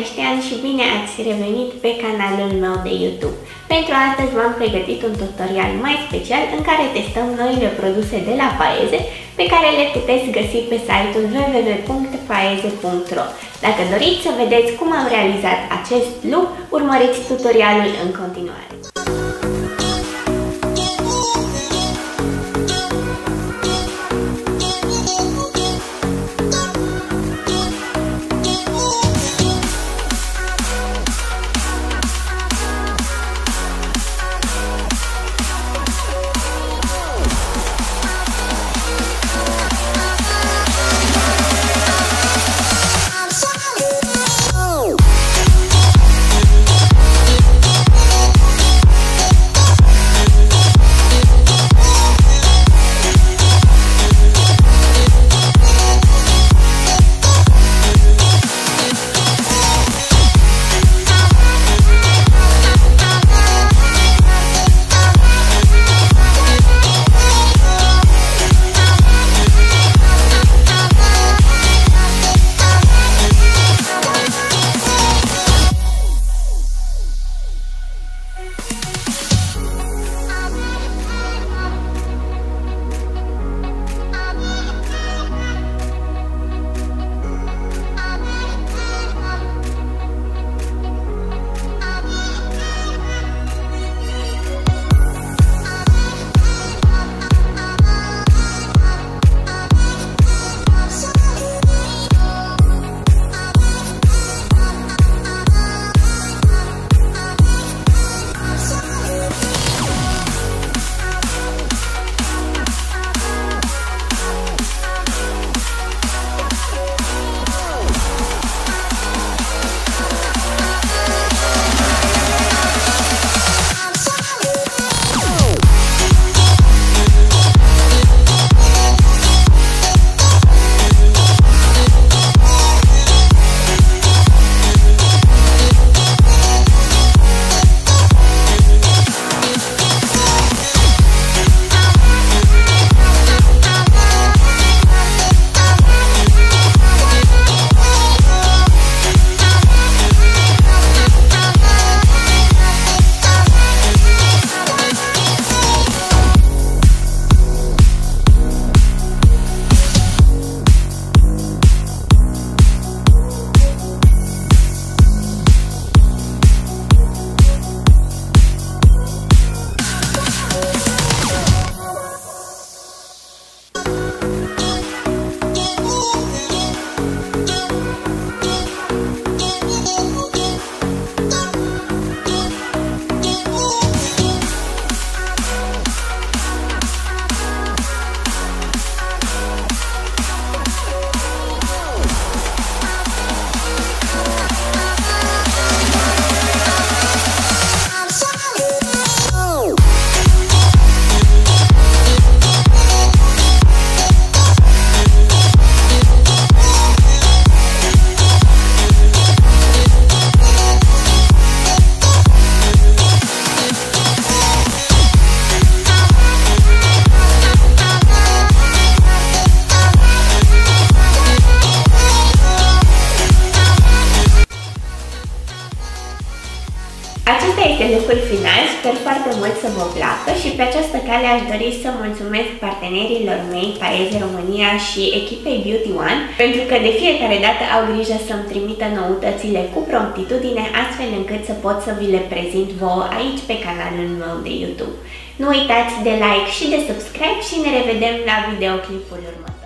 Cristian și bine ați revenit pe canalul meu de YouTube. Pentru astăzi v-am pregătit un tutorial mai special în care testăm noile produse de la Paeze pe care le puteți găsi pe site-ul www.paeze.ro Dacă doriți să vedeți cum am realizat acest look, urmăriți tutorialul în continuare. Acesta este lucrul final, sper foarte mult să vă placă și pe această cale aș dori să mulțumesc partenerilor mei, Paese România și echipei Beauty One, pentru că de fiecare dată au grijă să-mi trimită noutățile cu promptitudine, astfel încât să pot să vi le prezint vouă aici pe canalul meu de YouTube. Nu uitați de like și de subscribe și ne revedem la videoclipul următor.